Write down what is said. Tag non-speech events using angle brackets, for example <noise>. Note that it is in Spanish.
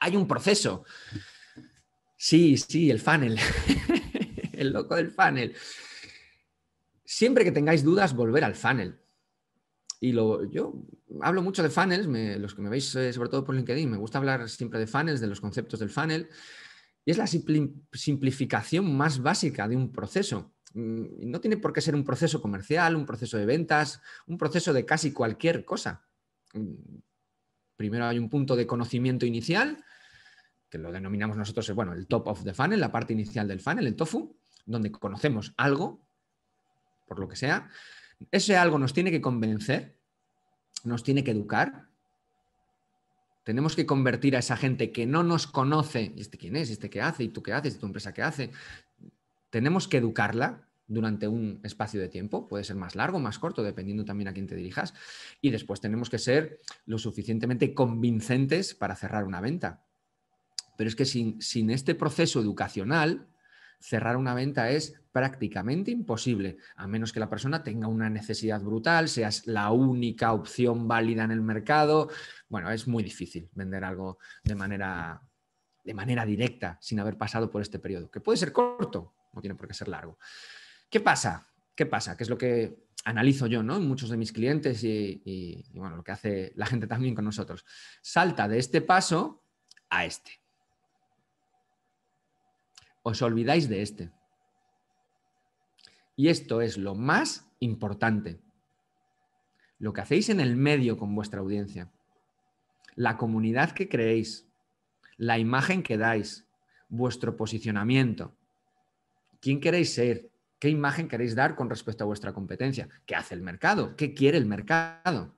hay un proceso. Sí, sí, el funnel. <laughs> el loco del funnel. Siempre que tengáis dudas, volver al funnel. Y lo, yo hablo mucho de funnels, los que me veis eh, sobre todo por LinkedIn, me gusta hablar siempre de funnels, de los conceptos del funnel. Y es la simplificación más básica de un proceso. Mm, no tiene por qué ser un proceso comercial, un proceso de ventas, un proceso de casi cualquier cosa. Primero hay un punto de conocimiento inicial, que lo denominamos nosotros, bueno, el top of the funnel, la parte inicial del funnel, el tofu, donde conocemos algo, por lo que sea. Ese algo nos tiene que convencer, nos tiene que educar. Tenemos que convertir a esa gente que no nos conoce, ¿y este quién es? ¿Y este qué hace? ¿Y tú qué haces? ¿Y tu empresa qué hace? Tenemos que educarla durante un espacio de tiempo, puede ser más largo, más corto, dependiendo también a quién te dirijas. Y después tenemos que ser lo suficientemente convincentes para cerrar una venta. Pero es que sin, sin este proceso educacional, cerrar una venta es prácticamente imposible, a menos que la persona tenga una necesidad brutal, seas la única opción válida en el mercado. Bueno, es muy difícil vender algo de manera, de manera directa sin haber pasado por este periodo, que puede ser corto, no tiene por qué ser largo. ¿Qué pasa? ¿Qué pasa? ¿Qué es lo que analizo yo, ¿no? Muchos de mis clientes y, y bueno, lo que hace la gente también con nosotros. Salta de este paso a este. Os olvidáis de este. Y esto es lo más importante. Lo que hacéis en el medio con vuestra audiencia. La comunidad que creéis. La imagen que dais. Vuestro posicionamiento. ¿Quién queréis ser? ¿Qué imagen queréis dar con respecto a vuestra competencia? ¿Qué hace el mercado? ¿Qué quiere el mercado?